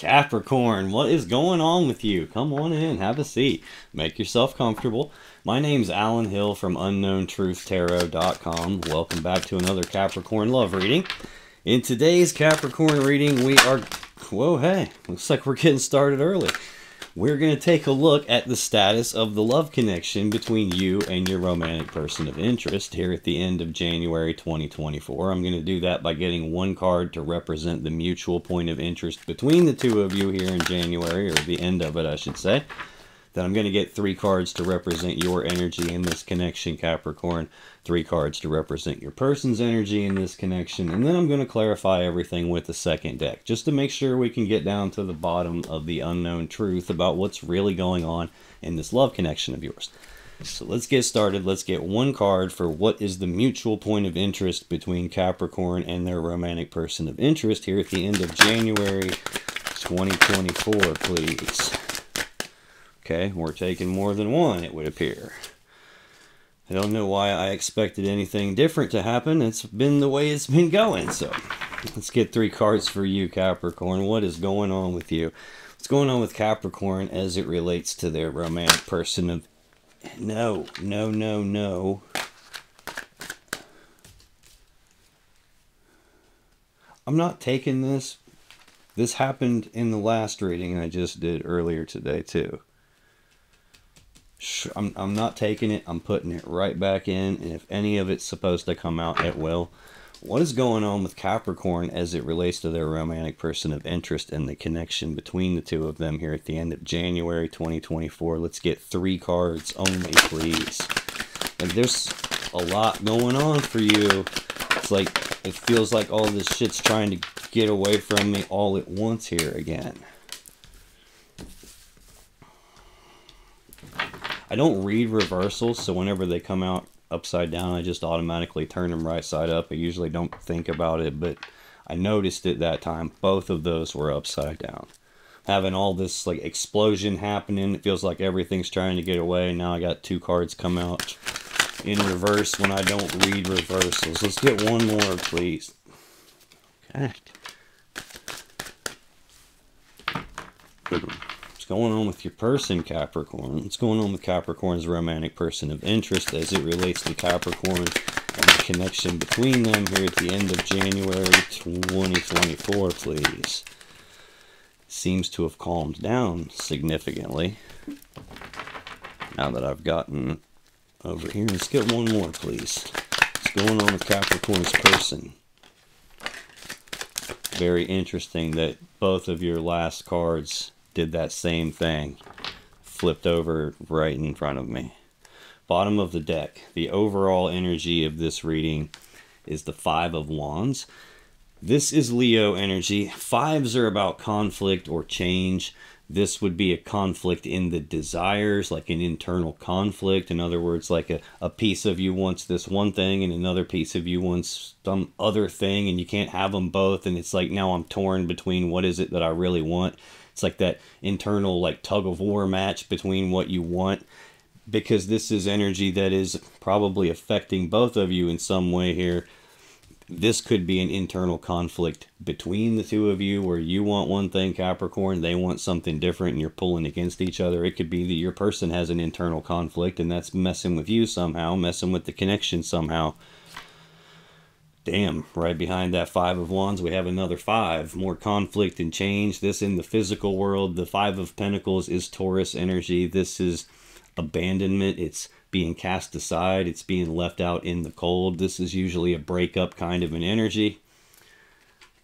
Capricorn, what is going on with you? Come on in, have a seat, make yourself comfortable. My name's Allen Hill from UnknownTruthTarot.com. Welcome back to another Capricorn love reading. In today's Capricorn reading, we are. Whoa, hey, looks like we're getting started early we're going to take a look at the status of the love connection between you and your romantic person of interest here at the end of January 2024. I'm going to do that by getting one card to represent the mutual point of interest between the two of you here in January, or the end of it, I should say. Then I'm going to get three cards to represent your energy in this connection, Capricorn. Three cards to represent your person's energy in this connection. And then I'm going to clarify everything with the second deck, just to make sure we can get down to the bottom of the unknown truth about what's really going on in this love connection of yours. So let's get started. Let's get one card for what is the mutual point of interest between Capricorn and their romantic person of interest here at the end of January 2024, please. Okay, we're taking more than one, it would appear. I don't know why I expected anything different to happen. It's been the way it's been going. So let's get three cards for you, Capricorn. What is going on with you? What's going on with Capricorn as it relates to their romantic person of... No, no, no, no. I'm not taking this. This happened in the last reading I just did earlier today, too. I'm, I'm not taking it. I'm putting it right back in. And if any of it's supposed to come out, it will. What is going on with Capricorn as it relates to their romantic person of interest and the connection between the two of them here at the end of January 2024? Let's get three cards only, please. Like, there's a lot going on for you. It's like, it feels like all this shit's trying to get away from me all at once here again. I don't read reversals, so whenever they come out upside down, I just automatically turn them right side up. I usually don't think about it, but I noticed it that time. Both of those were upside down. Having all this like explosion happening, it feels like everything's trying to get away. Now I got two cards come out in reverse when I don't read reversals. Let's get one more, please. Okay. Good one going on with your person, Capricorn? What's going on with Capricorn's romantic person of interest as it relates to Capricorn and the connection between them here at the end of January 2024, please? Seems to have calmed down significantly now that I've gotten over here. Let's get one more, please. What's going on with Capricorn's person? Very interesting that both of your last cards did that same thing. Flipped over right in front of me. Bottom of the deck. The overall energy of this reading is the Five of Wands. This is Leo energy. Fives are about conflict or change. This would be a conflict in the desires, like an internal conflict. In other words, like a, a piece of you wants this one thing and another piece of you wants some other thing, and you can't have them both. And it's like now I'm torn between what is it that I really want it's like that internal like tug of war match between what you want because this is energy that is probably affecting both of you in some way here. This could be an internal conflict between the two of you where you want one thing, Capricorn, they want something different, and you're pulling against each other. It could be that your person has an internal conflict and that's messing with you somehow, messing with the connection somehow. Damn, right behind that Five of Wands, we have another five. More conflict and change. This in the physical world. The Five of Pentacles is Taurus energy. This is abandonment. It's being cast aside. It's being left out in the cold. This is usually a breakup kind of an energy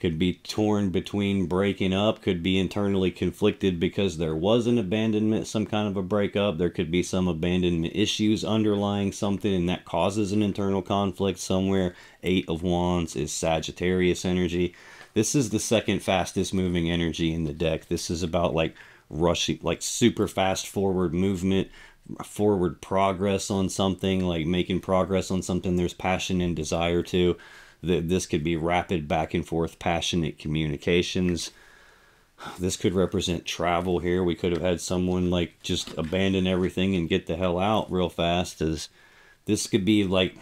could be torn between breaking up, could be internally conflicted because there was an abandonment, some kind of a breakup. There could be some abandonment issues underlying something, and that causes an internal conflict somewhere. Eight of Wands is Sagittarius energy. This is the second fastest moving energy in the deck. This is about like rushing, like super fast forward movement, forward progress on something, like making progress on something there's passion and desire to that this could be rapid back and forth passionate communications this could represent travel here we could have had someone like just abandon everything and get the hell out real fast as this could be like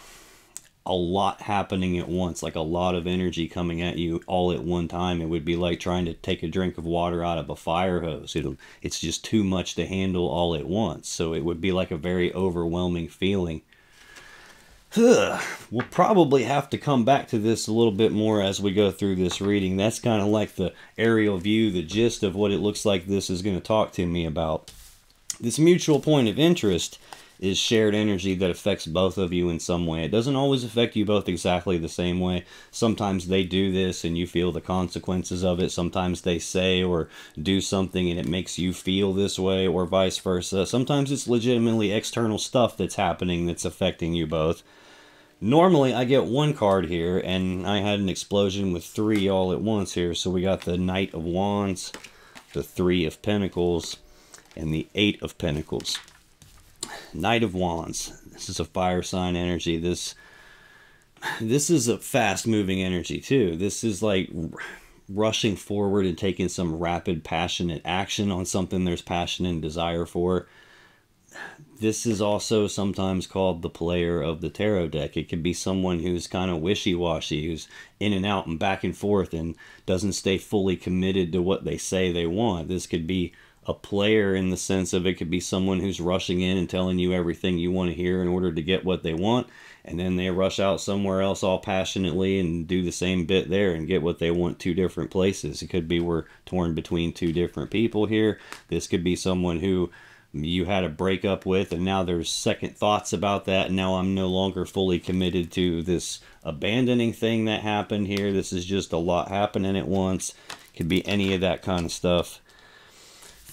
a lot happening at once, like a lot of energy coming at you all at one time. It would be like trying to take a drink of water out of a fire hose. It'll, it's just too much to handle all at once. So it would be like a very overwhelming feeling. We'll probably have to come back to this a little bit more as we go through this reading. That's kind of like the aerial view, the gist of what it looks like this is going to talk to me about. This mutual point of interest is shared energy that affects both of you in some way. It doesn't always affect you both exactly the same way. Sometimes they do this and you feel the consequences of it. Sometimes they say or do something and it makes you feel this way or vice versa. Sometimes it's legitimately external stuff that's happening that's affecting you both. Normally I get one card here and I had an explosion with three all at once here. So we got the Knight of Wands, the Three of Pentacles, and the Eight of Pentacles. Knight of Wands. This is a fire sign energy. This this is a fast moving energy too. This is like rushing forward and taking some rapid passionate action on something there's passion and desire for. This is also sometimes called the player of the tarot deck. It could be someone who's kind of wishy-washy, who's in and out and back and forth and doesn't stay fully committed to what they say they want. This could be a player in the sense of it could be someone who's rushing in and telling you everything you want to hear in order to get what they want and then they rush out somewhere else all passionately and do the same bit there and get what they want two different places it could be we're torn between two different people here this could be someone who you had a breakup with and now there's second thoughts about that and now i'm no longer fully committed to this abandoning thing that happened here this is just a lot happening at once could be any of that kind of stuff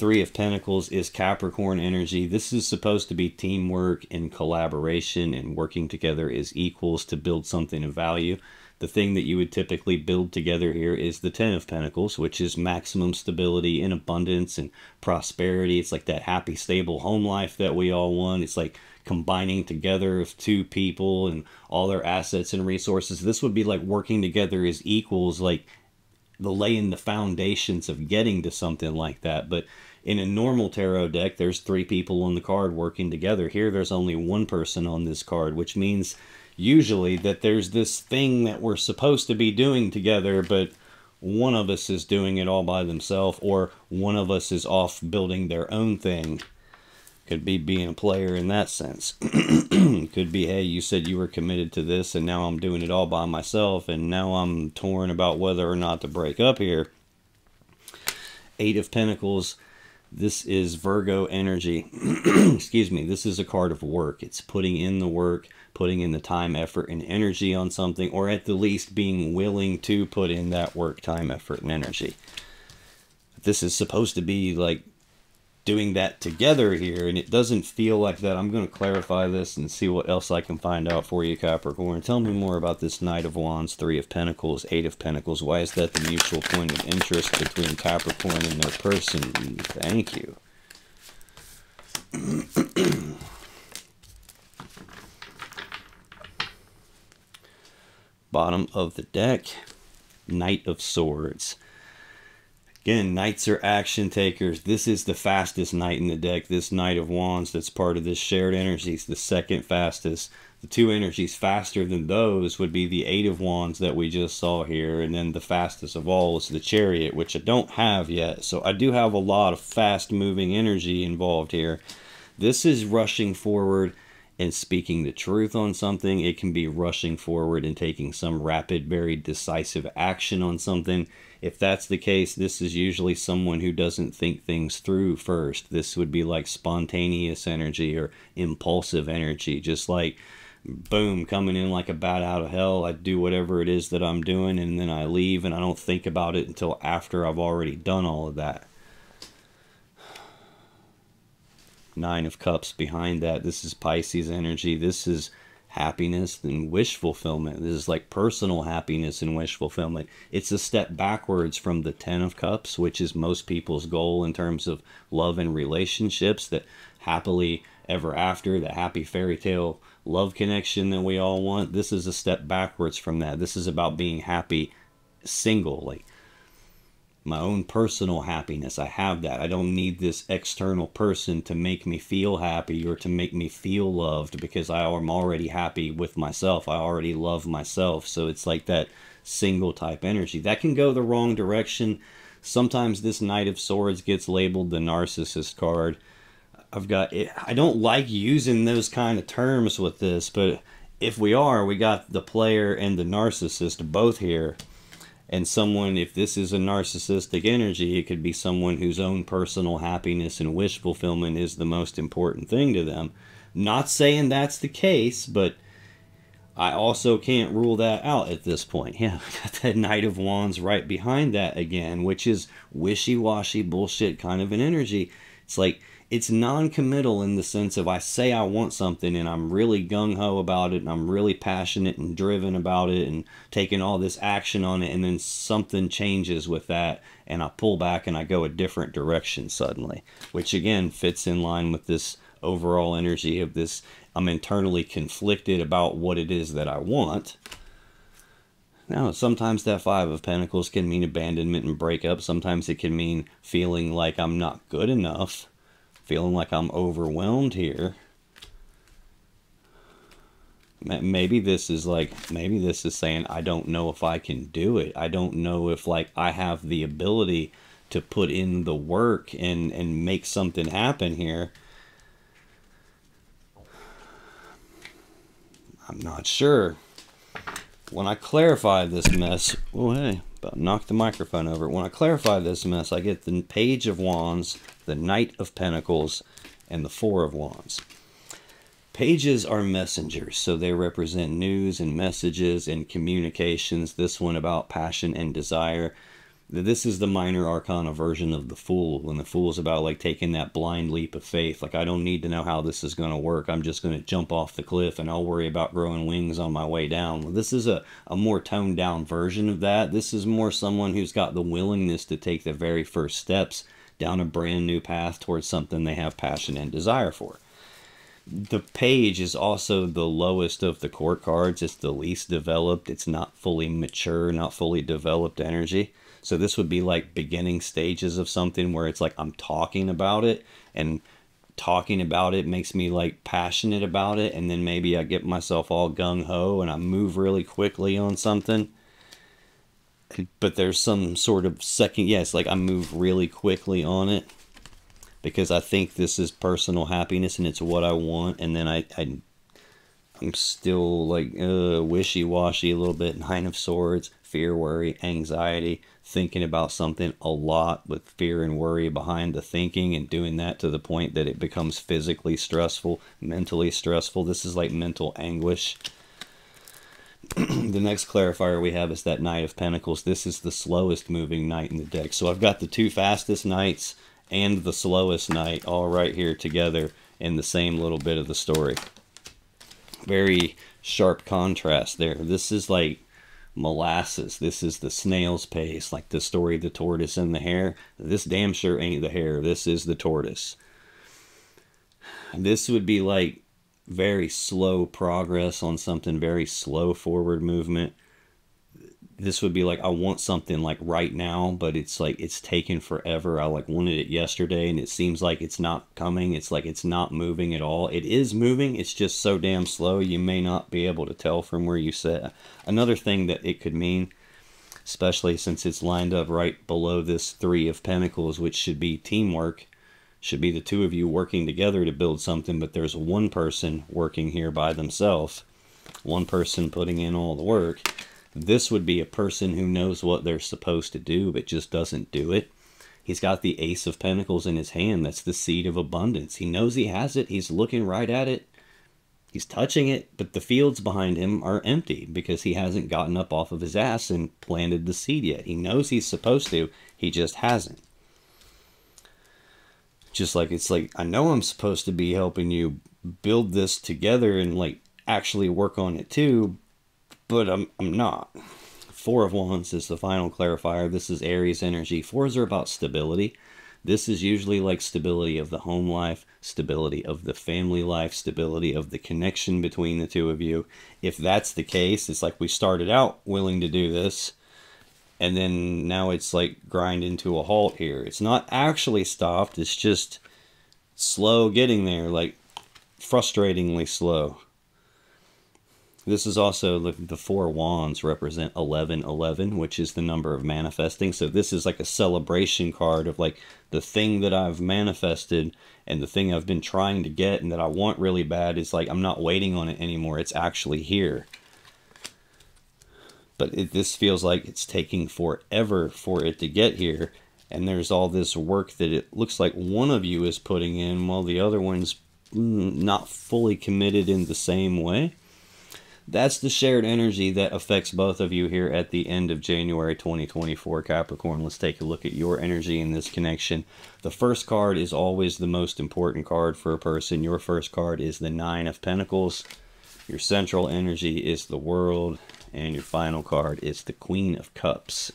Three of Pentacles is Capricorn energy. This is supposed to be teamwork and collaboration and working together as equals to build something of value. The thing that you would typically build together here is the Ten of Pentacles, which is maximum stability and abundance and prosperity. It's like that happy, stable home life that we all want. It's like combining together of two people and all their assets and resources. This would be like working together as equals, like the laying the foundations of getting to something like that. But in a normal tarot deck, there's three people on the card working together. Here, there's only one person on this card, which means usually that there's this thing that we're supposed to be doing together, but one of us is doing it all by themselves, or one of us is off building their own thing. Could be being a player in that sense. Could be, hey, you said you were committed to this, and now I'm doing it all by myself, and now I'm torn about whether or not to break up here. Eight of Pentacles this is Virgo energy. Excuse me. This is a card of work. It's putting in the work, putting in the time, effort, and energy on something, or at the least being willing to put in that work, time, effort, and energy. This is supposed to be like doing that together here, and it doesn't feel like that. I'm going to clarify this and see what else I can find out for you, Capricorn. Tell me more about this Knight of Wands, Three of Pentacles, Eight of Pentacles. Why is that the mutual point of interest between Capricorn and their person? Thank you. Bottom of the deck, Knight of Swords. Again, knights are action takers. This is the fastest knight in the deck. This Knight of Wands that's part of this shared energy is the second fastest. The two energies faster than those would be the Eight of Wands that we just saw here. And then the fastest of all is the Chariot, which I don't have yet. So I do have a lot of fast moving energy involved here. This is rushing forward and speaking the truth on something. It can be rushing forward and taking some rapid, very decisive action on something if that's the case, this is usually someone who doesn't think things through first. This would be like spontaneous energy or impulsive energy, just like boom, coming in like a bat out of hell. I do whatever it is that I'm doing and then I leave and I don't think about it until after I've already done all of that. Nine of Cups behind that. This is Pisces energy. This is happiness and wish fulfillment. This is like personal happiness and wish fulfillment. It's a step backwards from the Ten of Cups, which is most people's goal in terms of love and relationships, that happily ever after, the happy fairy tale love connection that we all want. This is a step backwards from that. This is about being happy singly. My own personal happiness. I have that. I don't need this external person to make me feel happy or to make me feel loved because I am already happy with myself. I already love myself. So it's like that single type energy. That can go the wrong direction. Sometimes this Knight of Swords gets labeled the narcissist card. I've got I don't like using those kind of terms with this, but if we are, we got the player and the narcissist both here and someone if this is a narcissistic energy it could be someone whose own personal happiness and wish fulfillment is the most important thing to them. Not saying that's the case but i also can't rule that out at this point. Yeah got that knight of wands right behind that again which is wishy-washy bullshit kind of an energy. It's like it's non-committal in the sense of I say I want something and I'm really gung-ho about it and I'm really passionate and driven about it and taking all this action on it and then something changes with that and I pull back and I go a different direction suddenly which again fits in line with this overall energy of this I'm internally conflicted about what it is that I want now, sometimes that Five of Pentacles can mean abandonment and breakup. Sometimes it can mean feeling like I'm not good enough feeling like I'm overwhelmed here. Maybe this is like, maybe this is saying, I don't know if I can do it. I don't know if like I have the ability to put in the work and, and make something happen here. I'm not sure. When I clarify this mess, oh hey, about knock the microphone over. When I clarify this mess, I get the Page of Wands, the Knight of Pentacles, and the Four of Wands. Pages are messengers, so they represent news and messages and communications. This one about passion and desire. This is the minor arcana version of the fool when the fool's about like taking that blind leap of faith. Like i don't need to know how this is going to work. I'm just going to jump off the cliff and i'll worry about growing wings on my way down. Well, this is a, a more toned down version of that. This is more someone who's got the willingness to take the very first steps down a brand new path towards something they have passion and desire for. The page is also the lowest of the court cards. It's the least developed. It's not fully mature not fully developed energy. So this would be like beginning stages of something where it's like I'm talking about it and talking about it makes me like passionate about it and then maybe I get myself all gung ho and I move really quickly on something. But there's some sort of second yes, like I move really quickly on it because I think this is personal happiness and it's what I want and then I, I I'm still like uh, wishy-washy a little bit. Nine of Swords, fear, worry, anxiety thinking about something a lot with fear and worry behind the thinking and doing that to the point that it becomes physically stressful, mentally stressful. This is like mental anguish. the next clarifier we have is that Knight of Pentacles. This is the slowest moving knight in the deck. So I've got the two fastest knights and the slowest knight all right here together in the same little bit of the story. Very sharp contrast there. This is like molasses. This is the snail's pace, like the story of the tortoise and the hare. This damn sure ain't the hare. This is the tortoise. This would be like very slow progress on something, very slow forward movement this would be like I want something like right now, but it's like it's taken forever. I like wanted it yesterday and it seems like it's not coming. It's like it's not moving at all. It is moving, it's just so damn slow you may not be able to tell from where you sit. Another thing that it could mean, especially since it's lined up right below this 3 of pentacles which should be teamwork, should be the two of you working together to build something, but there's one person working here by themselves. One person putting in all the work this would be a person who knows what they're supposed to do, but just doesn't do it. He's got the Ace of Pentacles in his hand. That's the seed of abundance. He knows he has it. He's looking right at it. He's touching it, but the fields behind him are empty because he hasn't gotten up off of his ass and planted the seed yet. He knows he's supposed to, he just hasn't. Just like it's like, I know I'm supposed to be helping you build this together and like actually work on it too, but I'm, I'm not. Four of Wands is the final clarifier. This is Aries energy. Fours are about stability. This is usually like stability of the home life, stability of the family life, stability of the connection between the two of you. If that's the case, it's like we started out willing to do this, and then now it's like grinding to a halt here. It's not actually stopped, it's just slow getting there, like frustratingly slow. This is also the, the four wands represent 1111, which is the number of manifesting. So this is like a celebration card of like the thing that I've manifested and the thing I've been trying to get and that I want really bad is like I'm not waiting on it anymore. It's actually here. But it, this feels like it's taking forever for it to get here. And there's all this work that it looks like one of you is putting in while the other one's not fully committed in the same way that's the shared energy that affects both of you here at the end of January 2024 Capricorn. Let's take a look at your energy in this connection. The first card is always the most important card for a person. Your first card is the Nine of Pentacles. Your central energy is the World. And your final card is the Queen of Cups.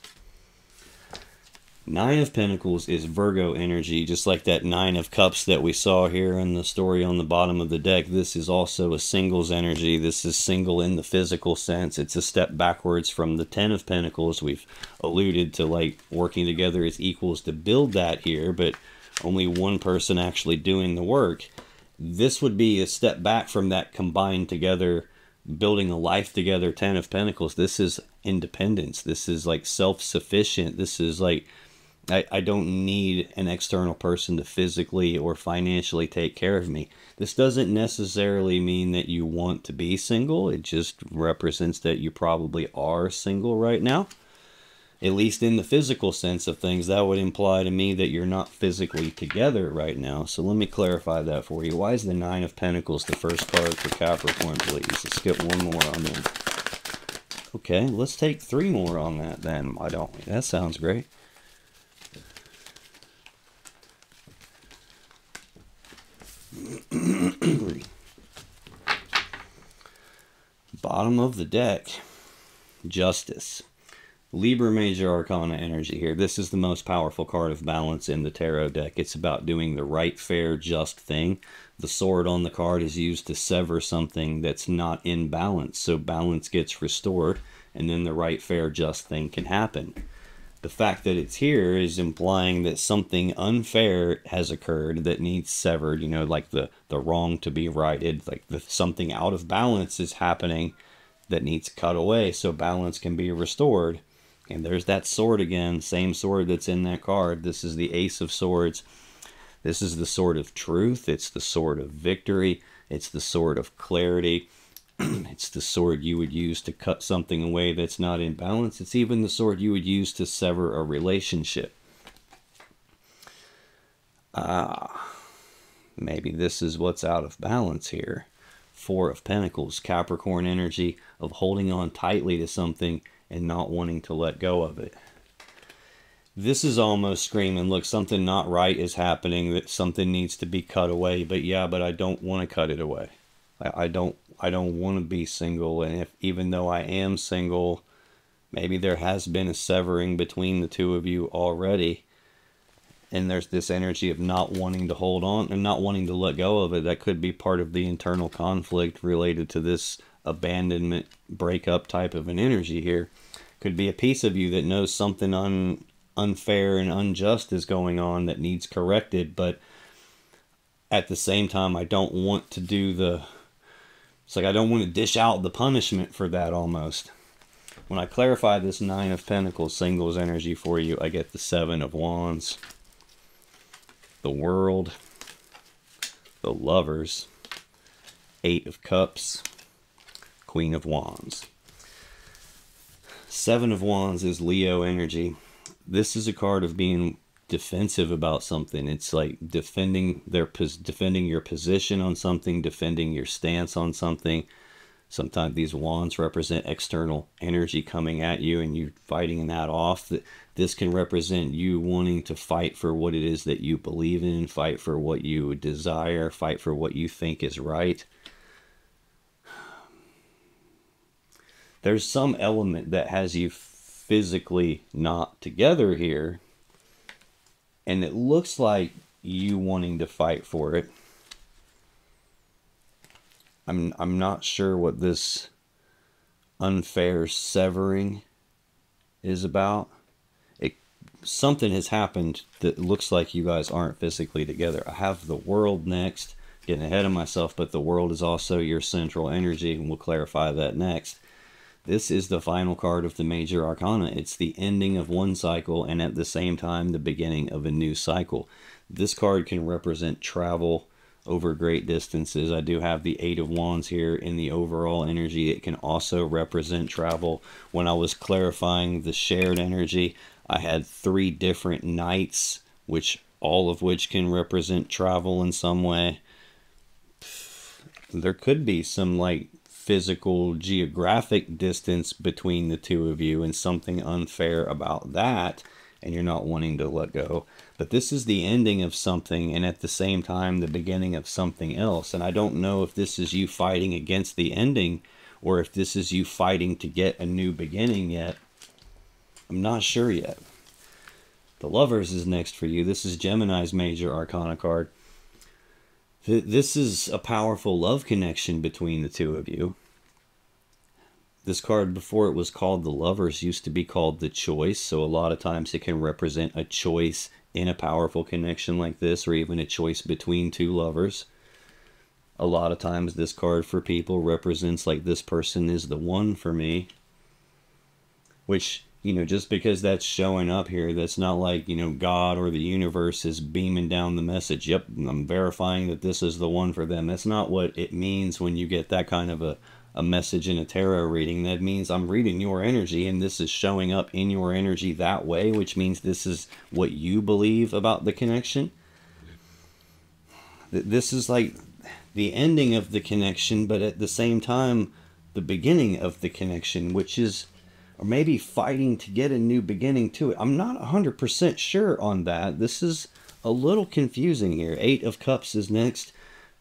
Nine of Pentacles is Virgo energy, just like that Nine of Cups that we saw here in the story on the bottom of the deck. This is also a singles energy. This is single in the physical sense. It's a step backwards from the Ten of Pentacles. We've alluded to like working together as equals to build that here, but only one person actually doing the work. This would be a step back from that combined together building a life together 10 of pentacles this is independence this is like self-sufficient this is like I, I don't need an external person to physically or financially take care of me. This doesn't necessarily mean that you want to be single. It just represents that you probably are single right now. At least in the physical sense of things, that would imply to me that you're not physically together right now. So let me clarify that for you. Why is the Nine of Pentacles the first card for Capricorn, please? Let's get one more on there. Okay, let's take three more on that then. Why don't we? That sounds great. Bottom of the deck, Justice. Libra Major Arcana energy here. This is the most powerful card of balance in the tarot deck. It's about doing the right, fair, just thing. The sword on the card is used to sever something that's not in balance, so balance gets restored, and then the right, fair, just thing can happen the fact that it's here is implying that something unfair has occurred that needs severed you know like the the wrong to be righted like the, something out of balance is happening that needs cut away so balance can be restored and there's that sword again same sword that's in that card this is the ace of swords this is the sword of truth it's the sword of victory it's the sword of clarity it's the sword you would use to cut something away that's not in balance. It's even the sword you would use to sever a relationship. Ah, maybe this is what's out of balance here. Four of Pentacles, Capricorn energy of holding on tightly to something and not wanting to let go of it. This is almost screaming, look, something not right is happening, that something needs to be cut away, but yeah, but I don't want to cut it away. I, I don't I don't want to be single and if even though I am single maybe there has been a severing between the two of you already and there's this energy of not wanting to hold on and not wanting to let go of it that could be part of the internal conflict related to this abandonment breakup type of an energy here could be a piece of you that knows something un, unfair and unjust is going on that needs corrected but at the same time I don't want to do the it's like I don't want to dish out the punishment for that almost. When I clarify this Nine of Pentacles singles energy for you, I get the Seven of Wands, the World, the Lovers, Eight of Cups, Queen of Wands. Seven of Wands is Leo energy. This is a card of being defensive about something. It's like defending their defending your position on something, defending your stance on something. Sometimes these wands represent external energy coming at you and you fighting that off. This can represent you wanting to fight for what it is that you believe in, fight for what you desire, fight for what you think is right. There's some element that has you physically not together here and it looks like you wanting to fight for it. I'm I'm not sure what this unfair severing is about. something has happened that looks like you guys aren't physically together. I have the world next, getting ahead of myself, but the world is also your central energy, and we'll clarify that next. This is the final card of the major arcana. It's the ending of one cycle and at the same time the beginning of a new cycle. This card can represent travel over great distances. I do have the Eight of Wands here in the overall energy. It can also represent travel. When I was clarifying the shared energy, I had three different knights, which all of which can represent travel in some way. There could be some like physical geographic distance between the two of you and something unfair about that and you're not wanting to let go. But this is the ending of something and at the same time the beginning of something else. And I don't know if this is you fighting against the ending or if this is you fighting to get a new beginning yet. I'm not sure yet. The Lovers is next for you. This is Gemini's major arcana card this is a powerful love connection between the two of you. This card, before it was called the Lovers, used to be called the Choice. So a lot of times it can represent a choice in a powerful connection like this, or even a choice between two lovers. A lot of times this card for people represents like this person is the one for me. Which you know, just because that's showing up here, that's not like, you know, God or the universe is beaming down the message. Yep, I'm verifying that this is the one for them. That's not what it means when you get that kind of a, a message in a tarot reading. That means I'm reading your energy and this is showing up in your energy that way, which means this is what you believe about the connection. This is like the ending of the connection, but at the same time, the beginning of the connection, which is or maybe fighting to get a new beginning to it. I'm not 100% sure on that. This is a little confusing here. Eight of Cups is next.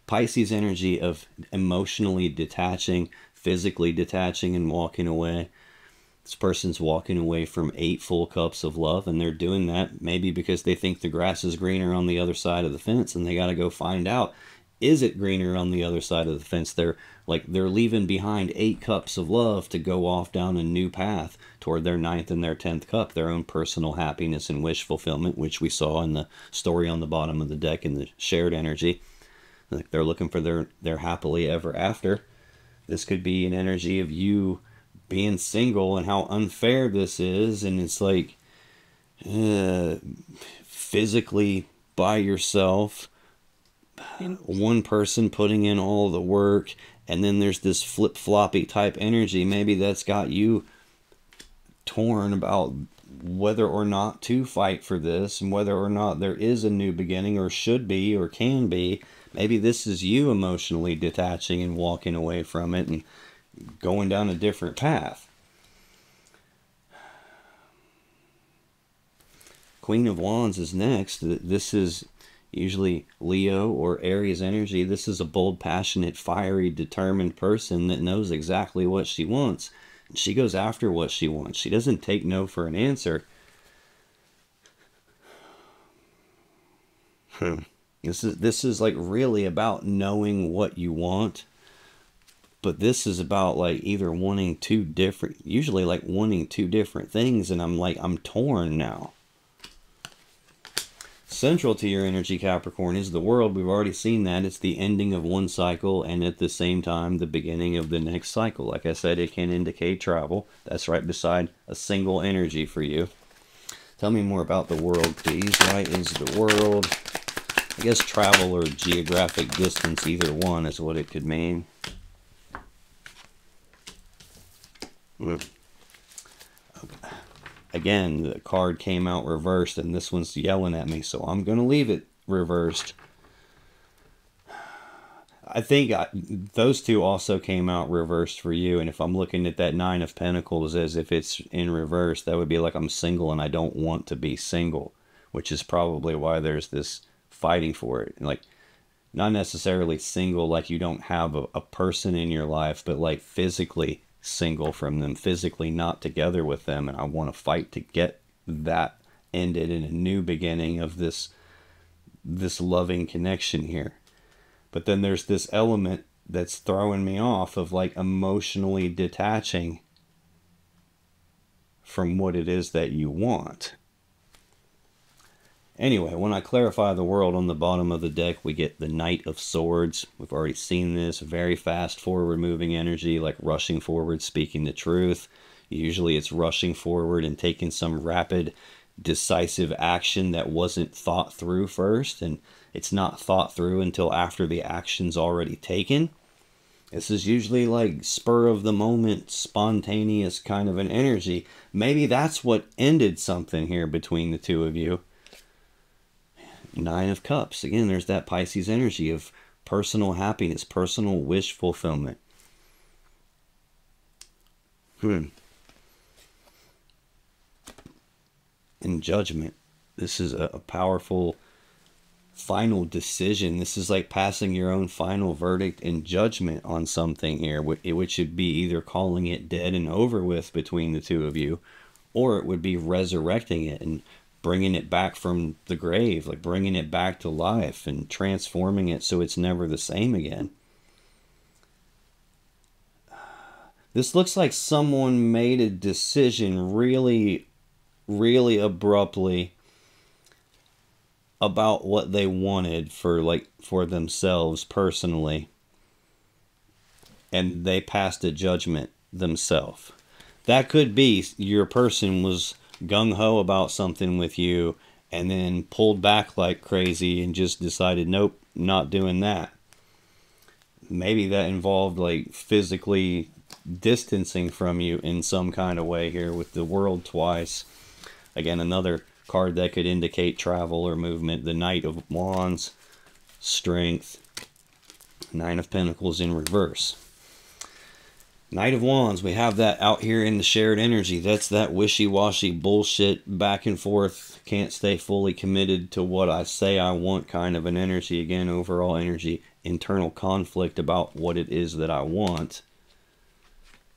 Pisces energy of emotionally detaching, physically detaching, and walking away. This person's walking away from eight full cups of love, and they're doing that maybe because they think the grass is greener on the other side of the fence, and they got to go find out is it greener on the other side of the fence? They're like they're leaving behind eight cups of love to go off down a new path toward their ninth and their tenth cup, their own personal happiness and wish fulfillment, which we saw in the story on the bottom of the deck in the shared energy. Like they're looking for their their happily ever after. This could be an energy of you being single and how unfair this is, and it's like uh, physically by yourself one person putting in all the work and then there's this flip floppy type energy. Maybe that's got you torn about whether or not to fight for this and whether or not there is a new beginning or should be or can be. Maybe this is you emotionally detaching and walking away from it and going down a different path. Queen of wands is next. This is usually Leo or Aries energy, this is a bold, passionate, fiery, determined person that knows exactly what she wants. She goes after what she wants. She doesn't take no for an answer. Hmm. This is this is like really about knowing what you want. But this is about like either wanting two different usually like wanting two different things and I'm like I'm torn now. Central to your energy, Capricorn, is the world. We've already seen that. It's the ending of one cycle and at the same time the beginning of the next cycle. Like I said, it can indicate travel. That's right beside a single energy for you. Tell me more about the world, please. Why is the world? I guess travel or geographic distance, either one is what it could mean. Okay again, the card came out reversed and this one's yelling at me, so I'm going to leave it reversed. I think I, those two also came out reversed for you. And if I'm looking at that Nine of Pentacles as if it's in reverse, that would be like I'm single and I don't want to be single, which is probably why there's this fighting for it. Like, not necessarily single, like you don't have a, a person in your life, but like physically single from them, physically not together with them, and I want to fight to get that ended in a new beginning of this this loving connection here. But then there's this element that's throwing me off of like emotionally detaching from what it is that you want. Anyway, when I clarify the world on the bottom of the deck, we get the Knight of Swords. We've already seen this. Very fast forward moving energy, like rushing forward, speaking the truth. Usually it's rushing forward and taking some rapid, decisive action that wasn't thought through first. And it's not thought through until after the action's already taken. This is usually like spur of the moment, spontaneous kind of an energy. Maybe that's what ended something here between the two of you Nine of Cups. Again, there's that Pisces energy of personal happiness, personal wish fulfillment. Hmm. In judgment, this is a, a powerful final decision. This is like passing your own final verdict and judgment on something here, which should be either calling it dead and over with between the two of you, or it would be resurrecting it and bringing it back from the grave, like bringing it back to life and transforming it so it's never the same again. This looks like someone made a decision really, really abruptly about what they wanted for like for themselves personally and they passed a judgment themselves that could be your person was gung ho about something with you and then pulled back like crazy and just decided, nope, not doing that. Maybe that involved like physically distancing from you in some kind of way here with the world twice. Again, another card that could indicate travel or movement. The Knight of Wands, Strength, Nine of Pentacles in reverse. Knight of Wands, we have that out here in the shared energy. That's that wishy-washy bullshit back and forth. Can't stay fully committed to what I say I want kind of an energy. Again, overall energy. Internal conflict about what it is that I want.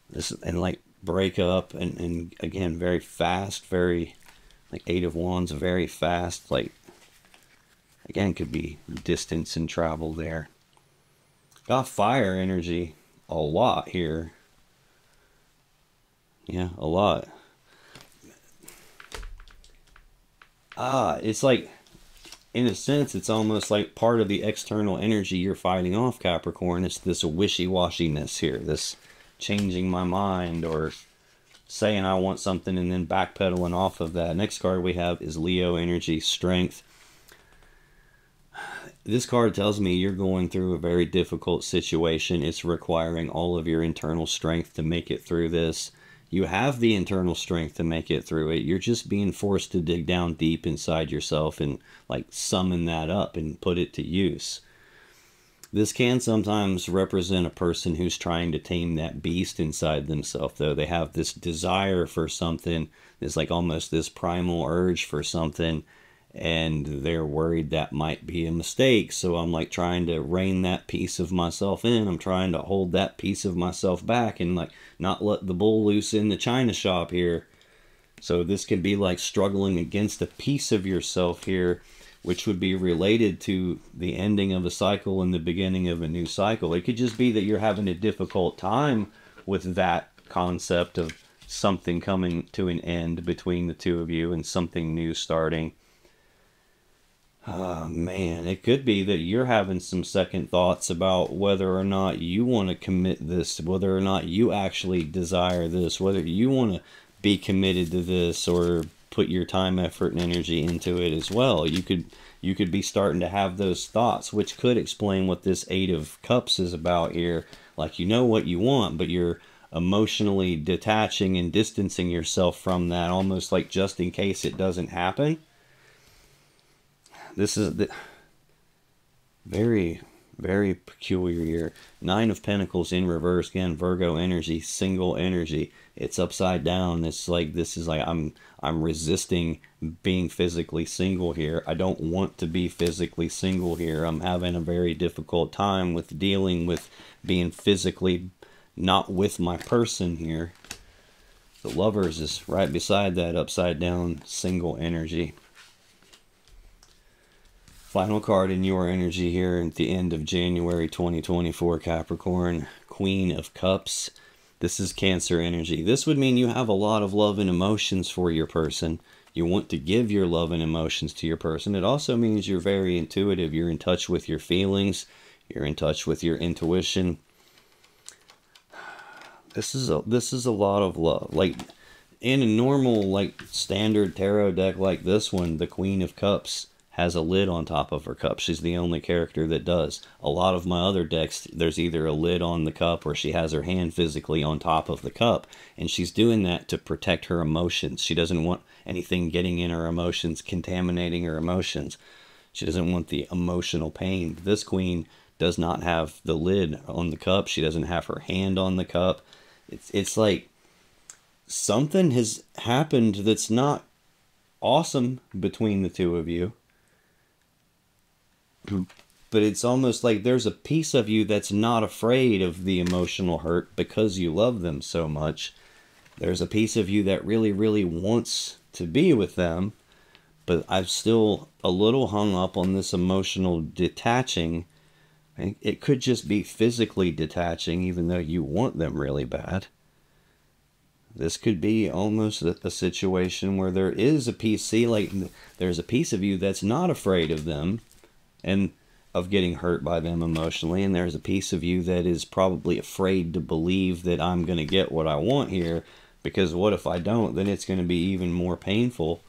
This And like break up and, and again, very fast, very like Eight of Wands, very fast. Like, again, could be distance and travel there. Got fire energy a lot here yeah, a lot. Ah, it's like, in a sense, it's almost like part of the external energy you're fighting off, Capricorn. It's this wishy-washiness here, this changing my mind or saying I want something and then backpedaling off of that. Next card we have is Leo Energy Strength. This card tells me you're going through a very difficult situation. It's requiring all of your internal strength to make it through this. You have the internal strength to make it through it. You're just being forced to dig down deep inside yourself and like summon that up and put it to use. This can sometimes represent a person who's trying to tame that beast inside themselves, though. They have this desire for something, it's like almost this primal urge for something, and they're worried that might be a mistake. So I'm like trying to rein that piece of myself in. I'm trying to hold that piece of myself back and like not let the bull loose in the china shop here. So this could be like struggling against a piece of yourself here, which would be related to the ending of a cycle and the beginning of a new cycle. It could just be that you're having a difficult time with that concept of something coming to an end between the two of you and something new starting. Oh man, it could be that you're having some second thoughts about whether or not you want to commit this, whether or not you actually desire this, whether you want to be committed to this or put your time, effort, and energy into it as well. You could you could be starting to have those thoughts, which could explain what this Eight of Cups is about here. Like you know what you want, but you're emotionally detaching and distancing yourself from that, almost like just in case it doesn't happen this is the very, very peculiar year. Nine of Pentacles in reverse. Again, Virgo energy, single energy. It's upside down. It's like this is like I'm I'm resisting being physically single here. I don't want to be physically single here. I'm having a very difficult time with dealing with being physically not with my person here. The lovers is right beside that upside down single energy. Final card in your energy here at the end of January 2024, Capricorn, Queen of Cups. This is Cancer energy. This would mean you have a lot of love and emotions for your person. you want to give your love and emotions to your person. It also means you're very intuitive. You're in touch with your feelings. You're in touch with your intuition. This is a this is a lot of love. Like in a normal like standard tarot deck like this one, the Queen of Cups has a lid on top of her cup. She's the only character that does. A lot of my other decks, there's either a lid on the cup or she has her hand physically on top of the cup. And she's doing that to protect her emotions. She doesn't want anything getting in her emotions, contaminating her emotions. She doesn't want the emotional pain. This queen does not have the lid on the cup. She doesn't have her hand on the cup. It's, it's like something has happened that's not awesome between the two of you but it's almost like there's a piece of you that's not afraid of the emotional hurt because you love them so much. There's a piece of you that really, really wants to be with them, but I'm still a little hung up on this emotional detaching. It could just be physically detaching, even though you want them really bad. This could be almost a, situation where there is a piece, see, like there's a piece of you that's not afraid of them, and of getting hurt by them emotionally. And there's a piece of you that is probably afraid to believe that I'm going to get what I want here because what if I don't? Then it's going to be even more painful.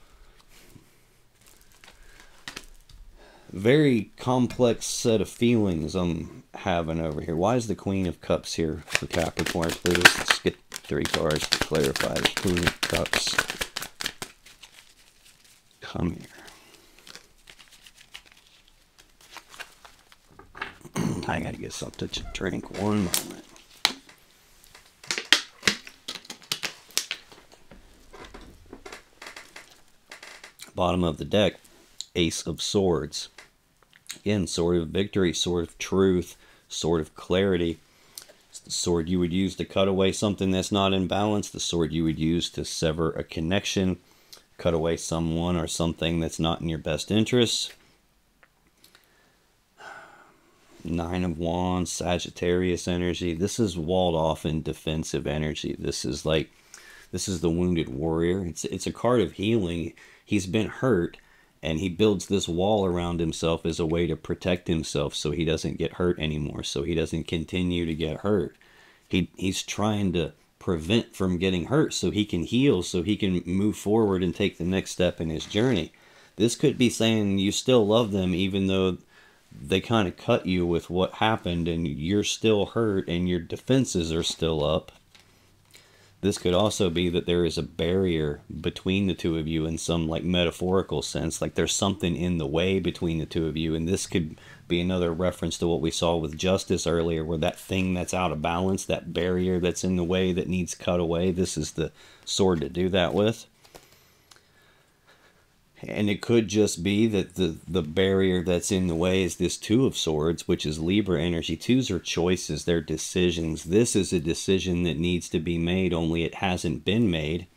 Very complex set of feelings I'm having over here. Why is the queen of cups here for Capricorn please let's get three cards to clarify. The queen of cups. Come here I gotta get something to drink. One moment. Bottom of the deck, Ace of Swords. Again, sword of victory, sword of truth, sword of clarity. It's the sword you would use to cut away something that's not in balance, the sword you would use to sever a connection, cut away someone or something that's not in your best interest Nine of Wands, Sagittarius energy. This is walled off in defensive energy. This is like, this is the wounded warrior. It's, it's a card of healing. He's been hurt and he builds this wall around himself as a way to protect himself so he doesn't get hurt anymore, so he doesn't continue to get hurt. He, he's trying to prevent from getting hurt so he can heal, so he can move forward and take the next step in his journey. This could be saying you still love them even though they kind of cut you with what happened and you're still hurt and your defenses are still up. This could also be that there is a barrier between the two of you in some like metaphorical sense, like there's something in the way between the two of you. And this could be another reference to what we saw with justice earlier, where that thing that's out of balance, that barrier that's in the way that needs cut away, this is the sword to do that with and it could just be that the the barrier that's in the way is this two of swords which is libra energy. Twos are choices. They're decisions. This is a decision that needs to be made only it hasn't been made.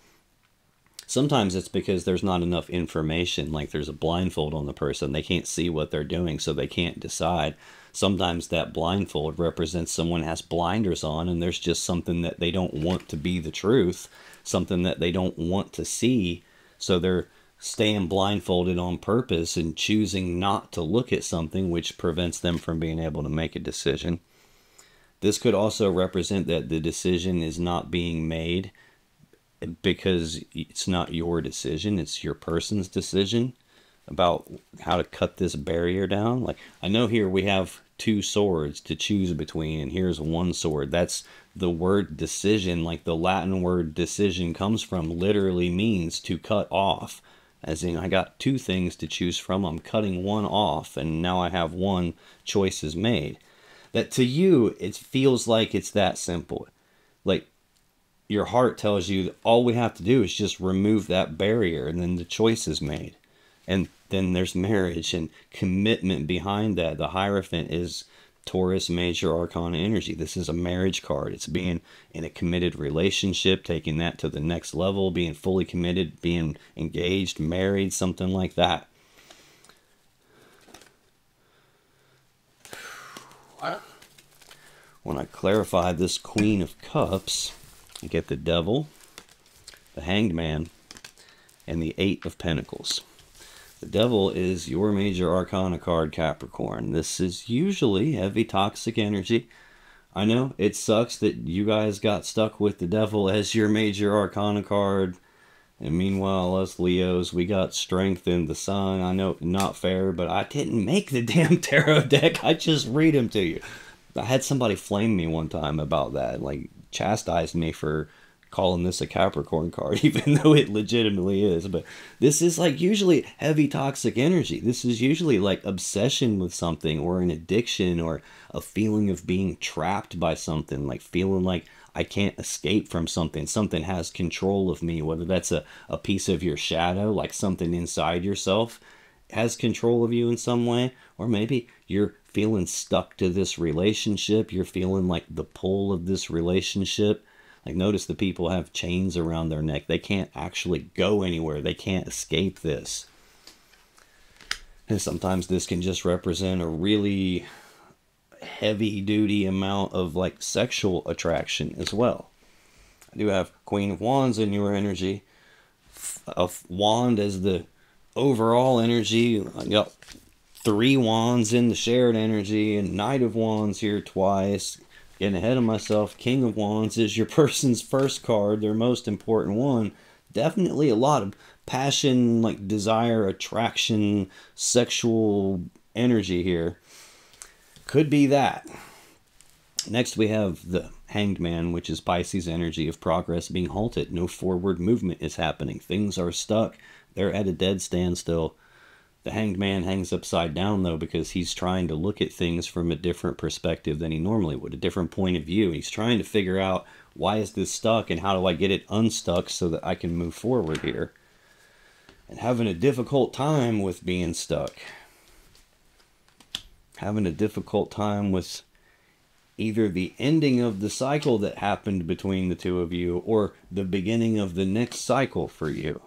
Sometimes it's because there's not enough information like there's a blindfold on the person. They can't see what they're doing so they can't decide. Sometimes that blindfold represents someone has blinders on and there's just something that they don't want to be the truth something that they don't want to see. So they're staying blindfolded on purpose and choosing not to look at something which prevents them from being able to make a decision. This could also represent that the decision is not being made because it's not your decision, it's your person's decision about how to cut this barrier down. Like, I know here we have two swords to choose between, and here's one sword. That's the word decision, like the Latin word decision comes from, literally means to cut off as in I got two things to choose from. I'm cutting one off, and now I have one choice is made. That to you, it feels like it's that simple. Like your heart tells you that all we have to do is just remove that barrier, and then the choice is made. And then there's marriage and commitment behind that. The Hierophant is Taurus Major Arcana energy. This is a marriage card. It's being in a committed relationship, taking that to the next level, being fully committed, being engaged, married, something like that. When I clarify this Queen of Cups, I get the Devil, the Hanged Man, and the Eight of Pentacles. The Devil is your major arcana card, Capricorn. This is usually heavy toxic energy. I know it sucks that you guys got stuck with the Devil as your major arcana card. And meanwhile, us Leos, we got strength in the sun. I know not fair, but I didn't make the damn tarot deck. I just read them to you. I had somebody flame me one time about that, like chastised me for calling this a Capricorn card, even though it legitimately is. But this is like usually heavy toxic energy. This is usually like obsession with something or an addiction or a feeling of being trapped by something, like feeling like I can't escape from something. Something has control of me, whether that's a, a piece of your shadow, like something inside yourself has control of you in some way, or maybe you're feeling stuck to this relationship. You're feeling like the pull of this relationship like notice the people have chains around their neck. They can't actually go anywhere. They can't escape this. And sometimes this can just represent a really heavy duty amount of like sexual attraction as well. I do have Queen of Wands in your energy. A wand as the overall energy. I got three wands in the shared energy and Knight of Wands here twice getting ahead of myself. King of Wands is your person's first card, their most important one. Definitely a lot of passion, like desire, attraction, sexual energy here. Could be that. Next, we have the Hanged Man, which is Pisces energy of progress being halted. No forward movement is happening. Things are stuck. They're at a dead standstill. The hanged man hangs upside down, though, because he's trying to look at things from a different perspective than he normally would, a different point of view. He's trying to figure out why is this stuck and how do I get it unstuck so that I can move forward here. And having a difficult time with being stuck. Having a difficult time with either the ending of the cycle that happened between the two of you or the beginning of the next cycle for you.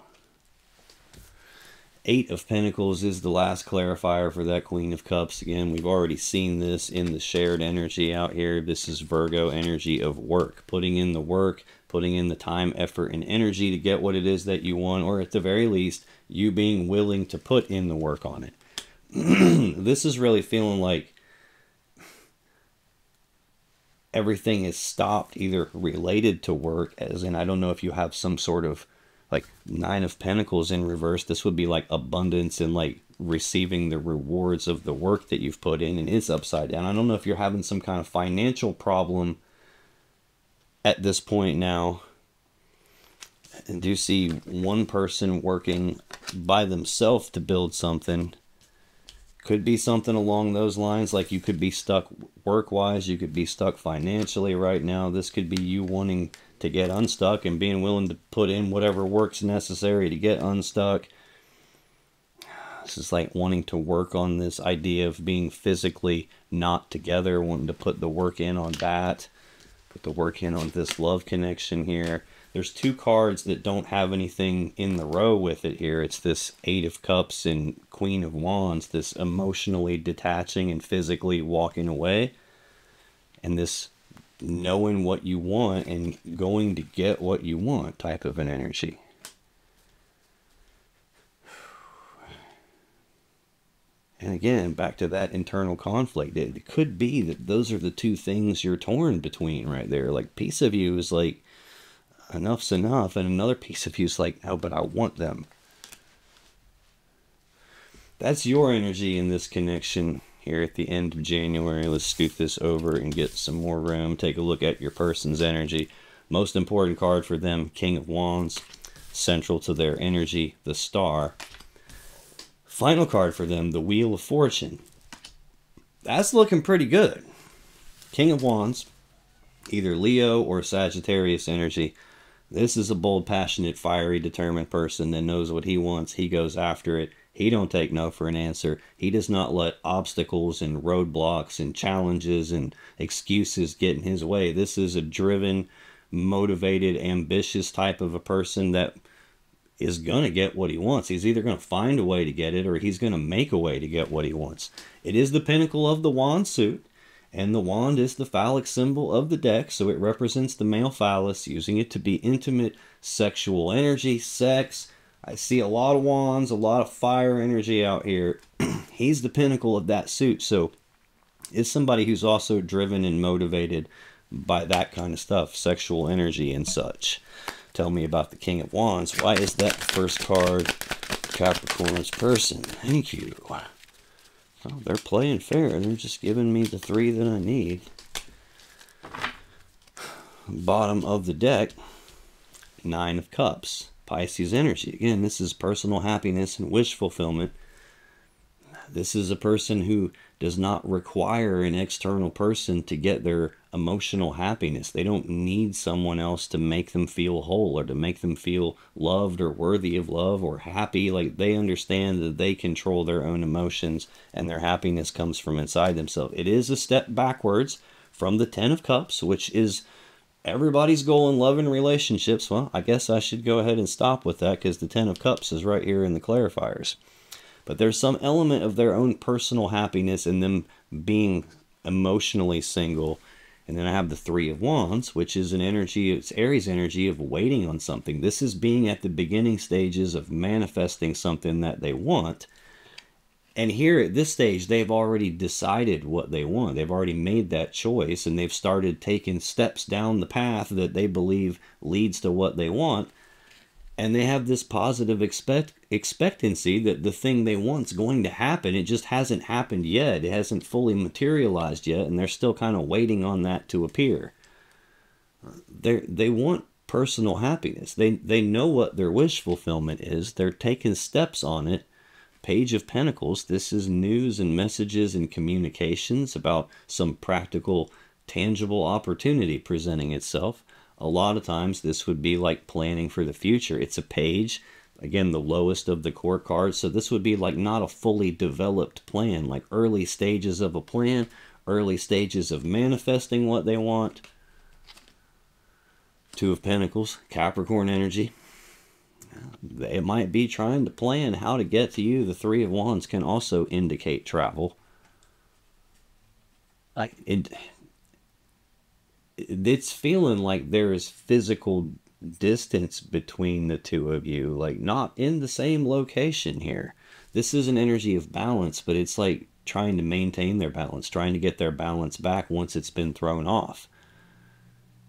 Eight of Pentacles is the last clarifier for that Queen of Cups. Again, we've already seen this in the shared energy out here. This is Virgo energy of work, putting in the work, putting in the time, effort, and energy to get what it is that you want, or at the very least, you being willing to put in the work on it. this is really feeling like everything is stopped, either related to work, as in, I don't know if you have some sort of like nine of pentacles in reverse this would be like abundance and like receiving the rewards of the work that you've put in and it's upside down. I don't know if you're having some kind of financial problem at this point now and do see one person working by themselves to build something could be something along those lines like you could be stuck work wise you could be stuck financially right now this could be you wanting to get unstuck and being willing to put in whatever work's necessary to get unstuck. This is like wanting to work on this idea of being physically not together, wanting to put the work in on that, put the work in on this love connection here. There's two cards that don't have anything in the row with it here. It's this Eight of Cups and Queen of Wands, this emotionally detaching and physically walking away. And this knowing what you want and going to get what you want type of an energy. And again, back to that internal conflict. It could be that those are the two things you're torn between right there. Like, piece of you is like, enough's enough, and another piece of you is like, oh, but I want them. That's your energy in this connection here at the end of January. Let's scoot this over and get some more room. Take a look at your person's energy. Most important card for them, King of Wands. Central to their energy, the Star. Final card for them, the Wheel of Fortune. That's looking pretty good. King of Wands, either Leo or Sagittarius energy. This is a bold, passionate, fiery, determined person that knows what he wants. He goes after it. He don't take no for an answer. He does not let obstacles and roadblocks and challenges and excuses get in his way. This is a driven, motivated, ambitious type of a person that is going to get what he wants. He's either going to find a way to get it or he's going to make a way to get what he wants. It is the pinnacle of the wand suit, and the wand is the phallic symbol of the deck, so it represents the male phallus, using it to be intimate sexual energy, sex, I see a lot of wands, a lot of fire energy out here. He's the pinnacle of that suit. So is somebody who's also driven and motivated by that kind of stuff, sexual energy and such. Tell me about the King of Wands. Why is that first card Capricorn's person? Thank you. They're playing fair. They're just giving me the three that I need. Bottom of the deck, Nine of Cups. Pisces energy. Again, this is personal happiness and wish fulfillment. This is a person who does not require an external person to get their emotional happiness. They don't need someone else to make them feel whole or to make them feel loved or worthy of love or happy. Like they understand that they control their own emotions and their happiness comes from inside themselves. It is a step backwards from the Ten of Cups, which is everybody's goal in love and relationships. Well, I guess I should go ahead and stop with that because the Ten of Cups is right here in the clarifiers. But there's some element of their own personal happiness in them being emotionally single and then I have the Three of Wands, which is an energy, it's Aries energy of waiting on something. This is being at the beginning stages of manifesting something that they want. And here at this stage, they've already decided what they want. They've already made that choice and they've started taking steps down the path that they believe leads to what they want and they have this positive expect expectancy that the thing they want's going to happen. It just hasn't happened yet. It hasn't fully materialized yet, and they're still kind of waiting on that to appear. They they want personal happiness. They they know what their wish fulfillment is. They're taking steps on it. Page of Pentacles. This is news and messages and communications about some practical, tangible opportunity presenting itself a lot of times this would be like planning for the future. It's a page, again, the lowest of the court cards. So this would be like not a fully developed plan, like early stages of a plan, early stages of manifesting what they want. Two of Pentacles, Capricorn energy. It might be trying to plan how to get to you. The Three of Wands can also indicate travel. Like it's feeling like there is physical distance between the two of you, like not in the same location here. This is an energy of balance, but it's like trying to maintain their balance, trying to get their balance back once it's been thrown off.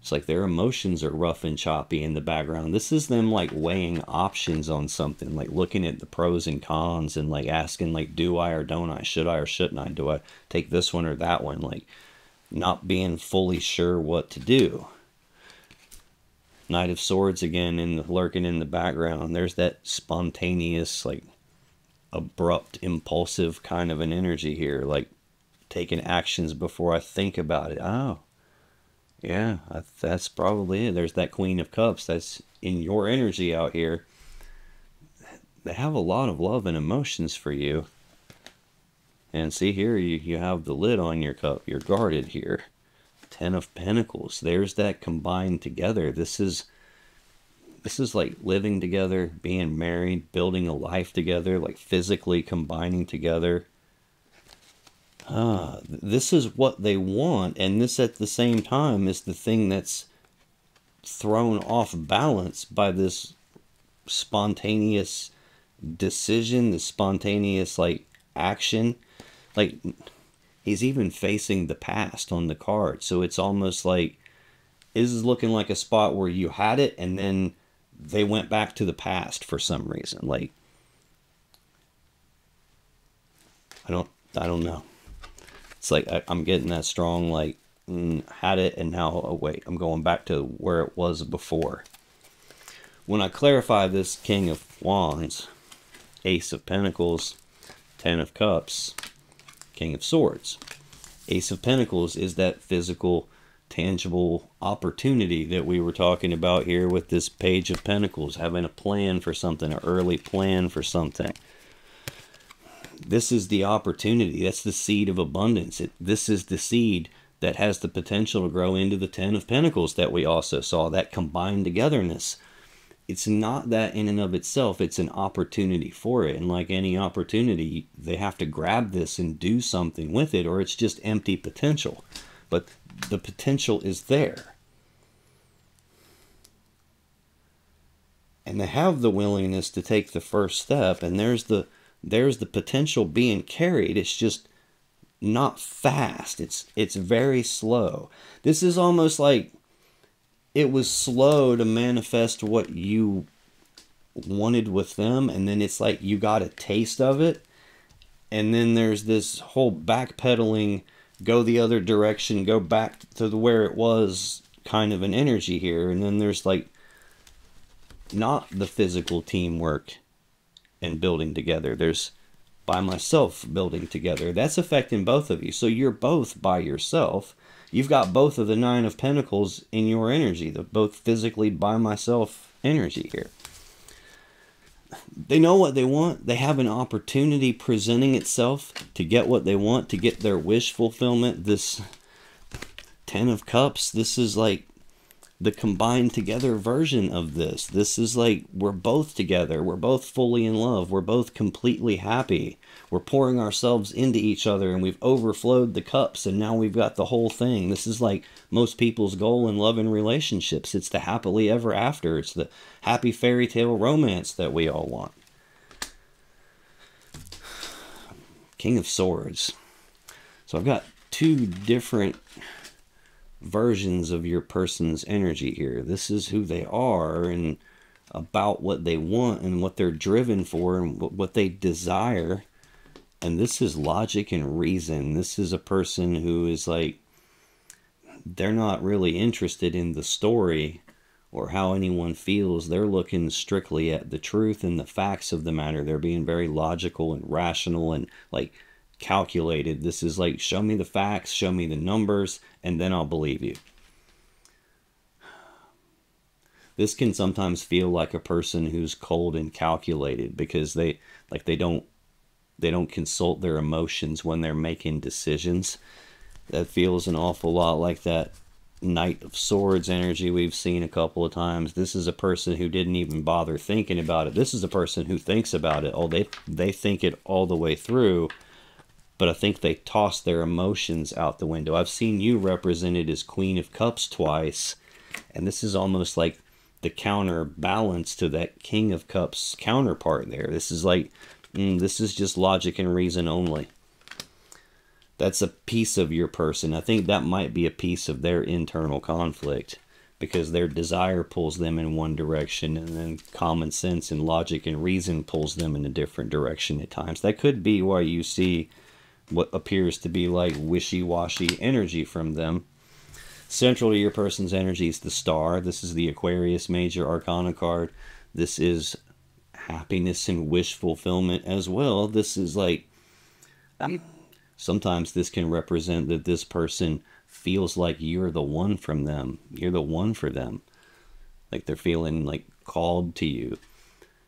It's like their emotions are rough and choppy in the background. This is them like weighing options on something, like looking at the pros and cons and like asking like, do I or don't I? Should I or shouldn't I? Do I take this one or that one? Like not being fully sure what to do. Knight of Swords again in the, lurking in the background. There's that spontaneous, like abrupt, impulsive kind of an energy here, like taking actions before I think about it. Oh, yeah, that's probably it. There's that Queen of Cups. That's in your energy out here. They have a lot of love and emotions for you. And see here, you, you have the lid on your cup. You're guarded here. Ten of Pentacles. There's that combined together. This is this is like living together, being married, building a life together, like physically combining together. Ah, this is what they want, and this at the same time is the thing that's thrown off balance by this spontaneous decision, the spontaneous like action like he's even facing the past on the card. So it's almost like this is looking like a spot where you had it and then they went back to the past for some reason. Like I don't I don't know. It's like I, am getting that strong like mm, had it and now oh wait I'm going back to where it was before. When I clarify this King of Wands, Ace of Pentacles, Ten of Cups, King of Swords. Ace of Pentacles is that physical, tangible opportunity that we were talking about here with this Page of Pentacles, having a plan for something, an early plan for something. This is the opportunity. That's the seed of abundance. It, this is the seed that has the potential to grow into the Ten of Pentacles that we also saw, that combined togetherness it's not that in and of itself it's an opportunity for it. And like any opportunity they have to grab this and do something with it or it's just empty potential. But the potential is there. And they have the willingness to take the first step and there's the there's the potential being carried. It's just not fast. It's it's very slow. This is almost like it was slow to manifest what you wanted with them and then it's like you got a taste of it and then there's this whole backpedaling go the other direction go back to the where it was kind of an energy here and then there's like not the physical teamwork and building together. There's by myself building together. That's affecting both of you. So you're both by yourself. You've got both of the nine of pentacles in your energy, the both physically by myself energy here. They know what they want. They have an opportunity presenting itself to get what they want, to get their wish fulfillment. This Ten of Cups, this is like the combined together version of this. This is like we're both together. We're both fully in love. We're both completely happy. We're pouring ourselves into each other and we've overflowed the cups and now we've got the whole thing. This is like most people's goal in love and relationships. It's the happily ever after. It's the happy fairy tale romance that we all want. King of Swords. So I've got two different versions of your person's energy here. This is who they are and about what they want and what they're driven for and what they desire. And this is logic and reason. This is a person who is like, they're not really interested in the story or how anyone feels. They're looking strictly at the truth and the facts of the matter. They're being very logical and rational and like calculated. This is like, show me the facts, show me the numbers, and then I'll believe you. This can sometimes feel like a person who's cold and calculated because they like they don't they don't consult their emotions when they're making decisions. That feels an awful lot like that Knight of Swords energy we've seen a couple of times. This is a person who didn't even bother thinking about it. This is a person who thinks about it. Oh, they they think it all the way through but I think they toss their emotions out the window. I've seen you represented as Queen of Cups twice, and this is almost like the counterbalance to that King of Cups counterpart there. This is like, mm, this is just logic and reason only. That's a piece of your person. I think that might be a piece of their internal conflict because their desire pulls them in one direction and then common sense and logic and reason pulls them in a different direction at times. That could be why you see what appears to be like wishy-washy energy from them. Central to your person's energy is the star. This is the Aquarius Major Arcana card. This is happiness and wish fulfillment as well. This is like ah, sometimes this can represent that this person feels like you're the one from them. You're the one for them. Like they're feeling like called to you.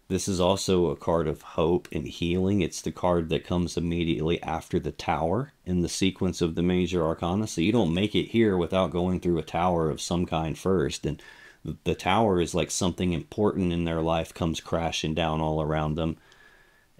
This is also a card of hope and healing. It's the card that comes immediately after the tower in the sequence of the major arcana. So you don't make it here without going through a tower of some kind first. And the tower is like something important in their life comes crashing down all around them.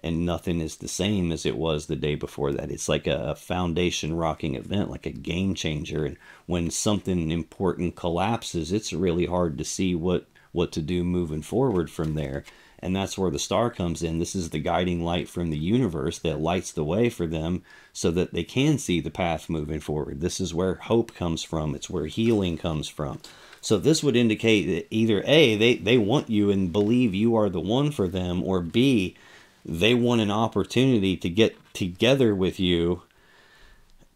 And nothing is the same as it was the day before that. It's like a foundation rocking event, like a game changer. And when something important collapses, it's really hard to see what, what to do moving forward from there and that's where the star comes in. This is the guiding light from the universe that lights the way for them so that they can see the path moving forward. This is where hope comes from, it's where healing comes from. So this would indicate that either A, they, they want you and believe you are the one for them, or B, they want an opportunity to get together with you.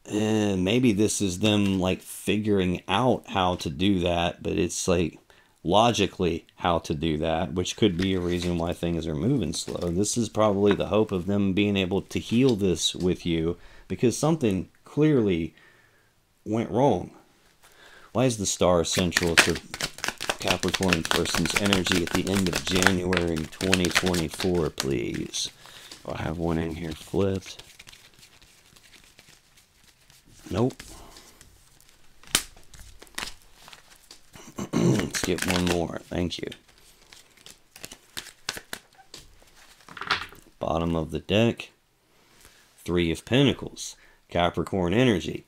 And maybe this is them like figuring out how to do that, but it's like logically how to do that, which could be a reason why things are moving slow. This is probably the hope of them being able to heal this with you because something clearly went wrong. Why is the star central to Capricorn person's energy at the end of January 2024, please? Oh, I have one in here flipped. Nope. Skip one more. Thank you. Bottom of the deck. Three of Pentacles. Capricorn energy.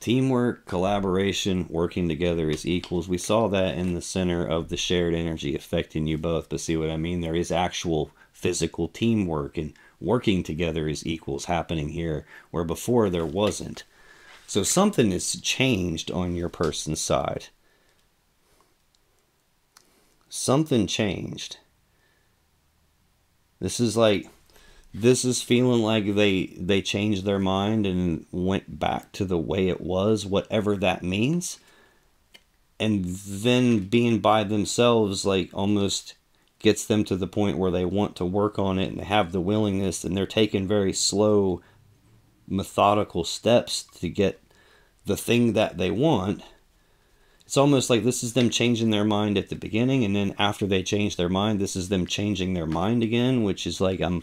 Teamwork, collaboration, working together as equals. We saw that in the center of the shared energy affecting you both. But see what I mean? There is actual physical teamwork and working together as equals happening here, where before there wasn't. So something has changed on your person's side. Something changed. This is like this is feeling like they they changed their mind and went back to the way it was whatever that means and then being by themselves like almost gets them to the point where they want to work on it and have the willingness and they're taking very slow methodical steps to get the thing that they want it's almost like this is them changing their mind at the beginning and then after they change their mind this is them changing their mind again which is like i'm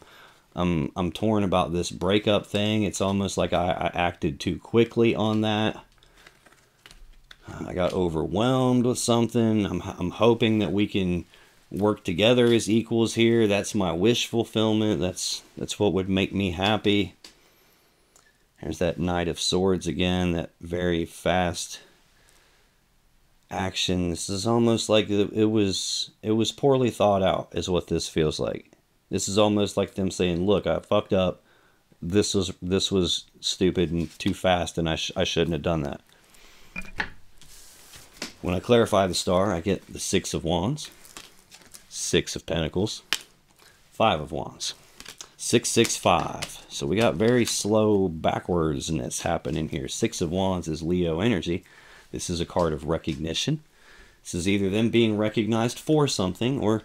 I'm I'm torn about this breakup thing. It's almost like I, I acted too quickly on that. I got overwhelmed with something. I'm I'm hoping that we can work together as equals here. That's my wish fulfillment. That's that's what would make me happy. There's that Knight of Swords again, that very fast action. This is almost like it was it was poorly thought out is what this feels like. This is almost like them saying, "Look, I fucked up. This was this was stupid and too fast, and I sh I shouldn't have done that." When I clarify the star, I get the Six of Wands, Six of Pentacles, Five of Wands, six six five. So we got very slow backwardsness happening here. Six of Wands is Leo energy. This is a card of recognition. This is either them being recognized for something or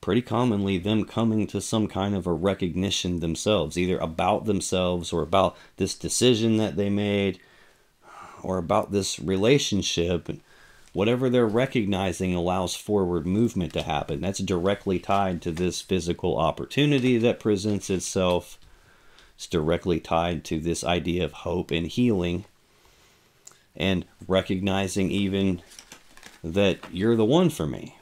pretty commonly them coming to some kind of a recognition themselves, either about themselves or about this decision that they made or about this relationship. Whatever they're recognizing allows forward movement to happen. That's directly tied to this physical opportunity that presents itself. It's directly tied to this idea of hope and healing and recognizing even that you're the one for me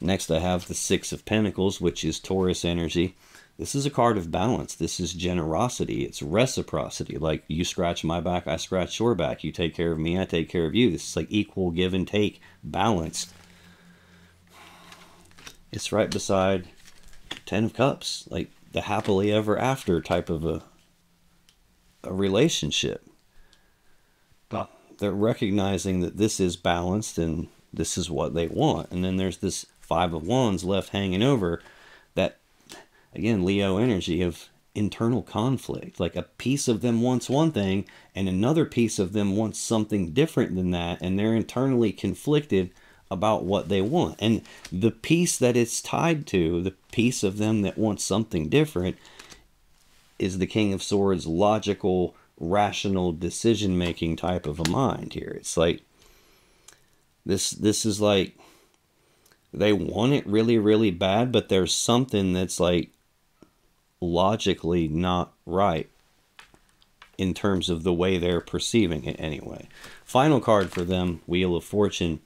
Next, I have the Six of Pentacles, which is Taurus energy. This is a card of balance. This is generosity. It's reciprocity. Like you scratch my back, I scratch your back. You take care of me, I take care of you. This is like equal give and take, balance. It's right beside Ten of Cups, like the happily ever after type of a, a relationship. But they're recognizing that this is balanced and this is what they want. And then there's this five of wands left hanging over that again leo energy of internal conflict like a piece of them wants one thing and another piece of them wants something different than that and they're internally conflicted about what they want and the piece that it's tied to the piece of them that wants something different is the king of swords logical rational decision making type of a mind here it's like this this is like they want it really, really bad, but there's something that's like logically not right in terms of the way they're perceiving it anyway. Final card for them, Wheel of Fortune.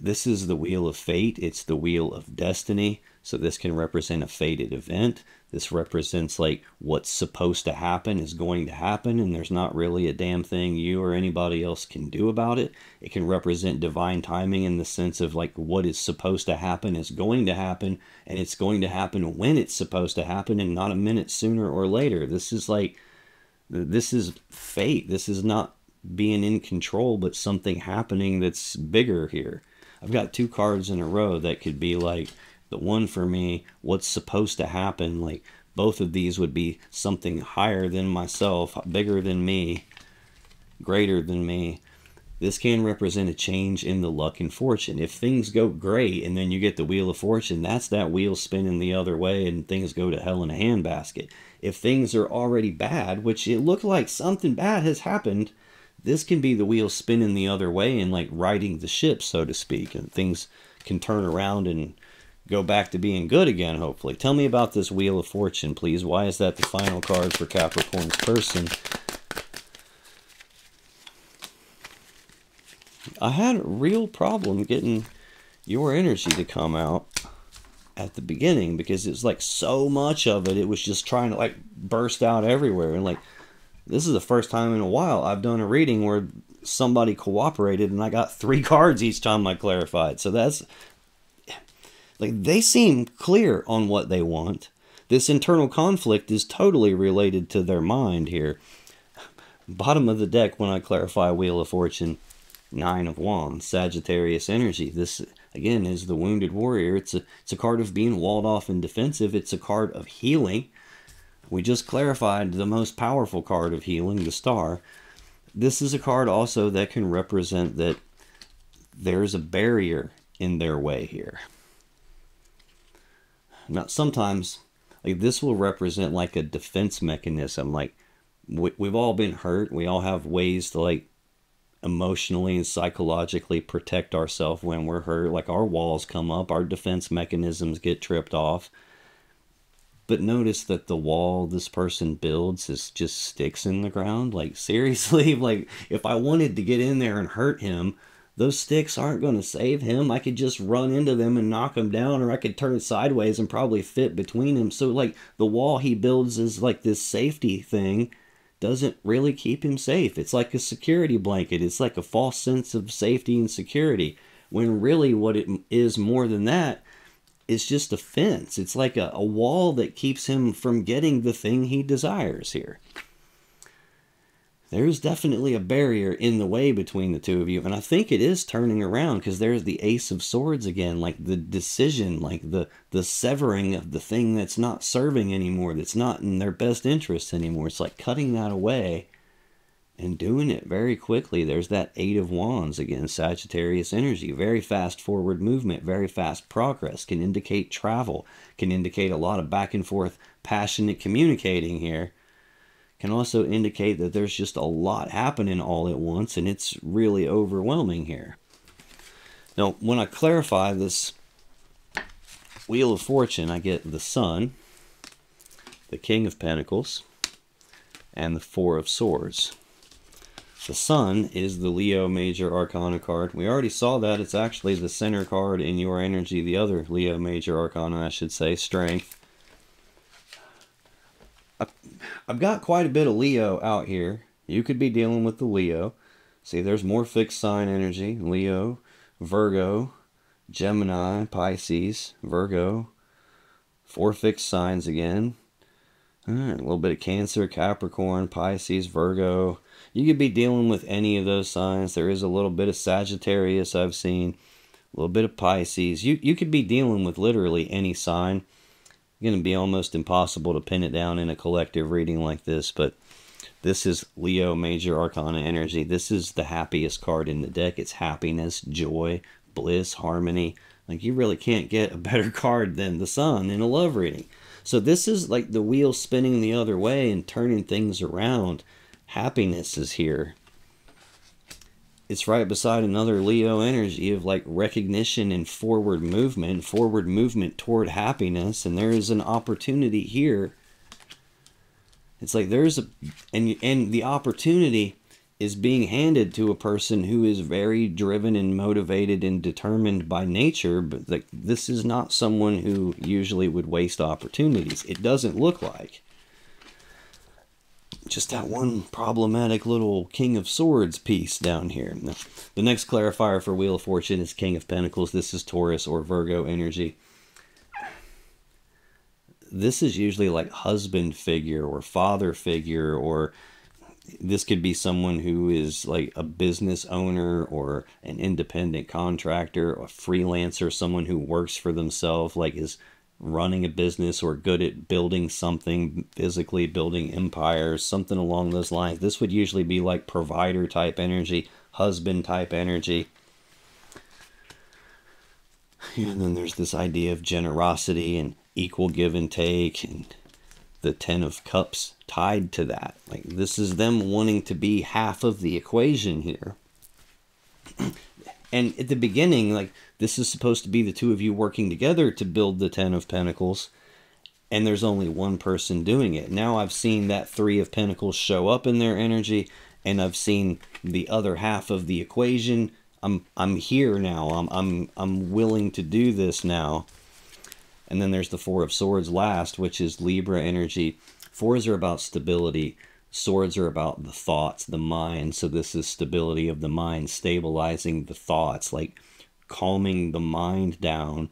This is the Wheel of Fate. It's the Wheel of Destiny. So this can represent a fated event. This represents like what's supposed to happen is going to happen, and there's not really a damn thing you or anybody else can do about it. It can represent divine timing in the sense of like what is supposed to happen is going to happen, and it's going to happen when it's supposed to happen, and not a minute sooner or later. This is like, this is fate. This is not being in control, but something happening that's bigger here. I've got two cards in a row that could be like the one for me, what's supposed to happen, like both of these would be something higher than myself, bigger than me, greater than me. This can represent a change in the luck and fortune. If things go great and then you get the wheel of fortune, that's that wheel spinning the other way and things go to hell in a handbasket. If things are already bad, which it looked like something bad has happened, this can be the wheel spinning the other way and like riding the ship, so to speak, and things can turn around and go back to being good again, hopefully. Tell me about this Wheel of Fortune, please. Why is that the final card for Capricorn's person? I had a real problem getting your energy to come out. at the beginning because it's like so much of it it was just trying to like burst out everywhere and like this is the first time in a while I've done a reading where somebody cooperated and I got three cards each time I clarified. So that's like they seem clear on what they want. This internal conflict is totally related to their mind here. Bottom of the deck when I clarify Wheel of Fortune, Nine of Wands, Sagittarius energy. This again is the wounded warrior. It's a it's a card of being walled off and defensive. It's a card of healing. We just clarified the most powerful card of healing, the star. This is a card also that can represent that there's a barrier in their way here. Now, sometimes, like this will represent like a defense mechanism. Like we, we've all been hurt. We all have ways to like emotionally and psychologically protect ourselves when we're hurt. Like our walls come up, our defense mechanisms get tripped off. But notice that the wall this person builds is just sticks in the ground. Like seriously, like if I wanted to get in there and hurt him, those sticks aren't going to save him. I could just run into them and knock him down, or I could turn sideways and probably fit between him. So, like, the wall he builds is like this safety thing, doesn't really keep him safe. It's like a security blanket, it's like a false sense of safety and security. When really, what it is more than that is just a fence. It's like a, a wall that keeps him from getting the thing he desires here there's definitely a barrier in the way between the two of you. And I think it is turning around because there's the ace of swords again, like the decision, like the the severing of the thing that's not serving anymore, that's not in their best interest anymore. It's like cutting that away and doing it very quickly. There's that eight of wands again, Sagittarius energy, very fast forward movement, very fast progress, can indicate travel, can indicate a lot of back and forth passionate communicating here can also indicate that there's just a lot happening all at once and it's really overwhelming here. Now, when I clarify this Wheel of Fortune, I get the Sun, the King of Pentacles, and the Four of Swords. The Sun is the Leo Major Arcana card. We already saw that. It's actually the center card in your energy, the other Leo Major Arcana, I should say, Strength. I've got quite a bit of Leo out here. You could be dealing with the Leo. See, there's more fixed sign energy. Leo, Virgo, Gemini, Pisces, Virgo. Four fixed signs again. Right, a little bit of Cancer, Capricorn, Pisces, Virgo. You could be dealing with any of those signs. There is a little bit of Sagittarius I've seen. A little bit of Pisces. You, you could be dealing with literally any sign going to be almost impossible to pin it down in a collective reading like this, but this is Leo Major Arcana Energy. This is the happiest card in the deck. It's happiness, joy, bliss, harmony. Like, you really can't get a better card than the Sun in a love reading. So this is like the wheel spinning the other way and turning things around. Happiness is here it's right beside another Leo energy of like recognition and forward movement, forward movement toward happiness, and there is an opportunity here. It's like there's a and and the opportunity is being handed to a person who is very driven and motivated and determined by nature, but like this is not someone who usually would waste opportunities. It doesn't look like just that one problematic little King of Swords piece down here. The next clarifier for Wheel of Fortune is King of Pentacles. This is Taurus or Virgo energy. This is usually like husband figure or father figure or this could be someone who is like a business owner or an independent contractor, a freelancer, someone who works for themselves, like is running a business or good at building something physically, building empires, something along those lines. This would usually be like provider type energy, husband type energy. And then there's this idea of generosity and equal give and take and the 10 of cups tied to that. Like this is them wanting to be half of the equation here. And at the beginning, like this is supposed to be the two of you working together to build the Ten of Pentacles, and there's only one person doing it. Now I've seen that Three of Pentacles show up in their energy, and I've seen the other half of the equation. I'm I'm here now. I'm I'm I'm willing to do this now. And then there's the Four of Swords last, which is Libra energy. Fours are about stability. Swords are about the thoughts, the mind. So this is stability of the mind, stabilizing the thoughts, like calming the mind down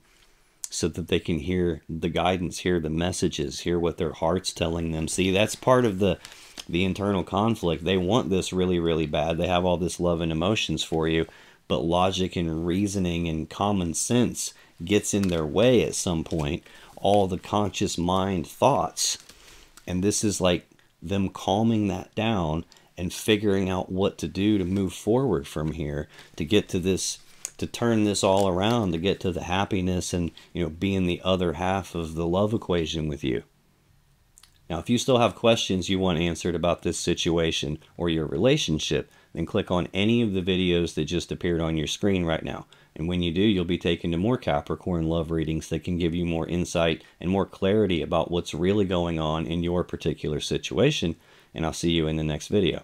so that they can hear the guidance, hear the messages, hear what their heart's telling them. See, that's part of the the internal conflict. They want this really, really bad. They have all this love and emotions for you, but logic and reasoning and common sense gets in their way at some point. All the conscious mind thoughts. And this is like them calming that down and figuring out what to do to move forward from here to get to this to turn this all around to get to the happiness and you know being the other half of the love equation with you. Now if you still have questions you want answered about this situation or your relationship then click on any of the videos that just appeared on your screen right now and when you do you'll be taken to more capricorn love readings that can give you more insight and more clarity about what's really going on in your particular situation. And i'll see you in the next video